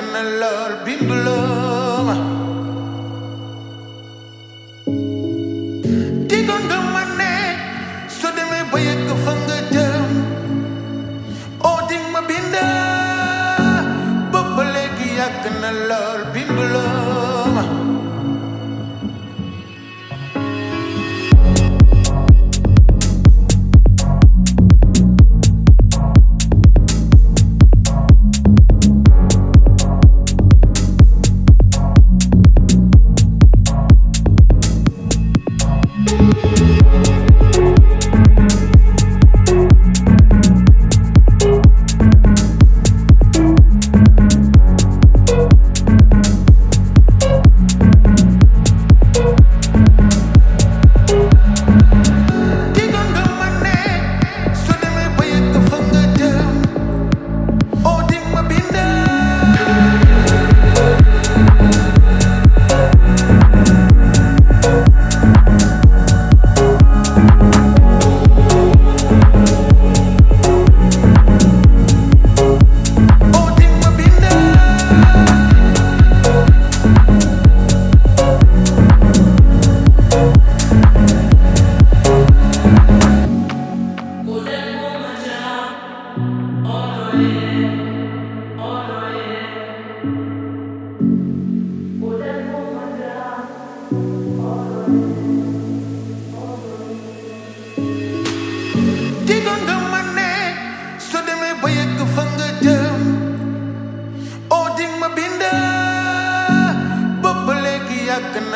que me lo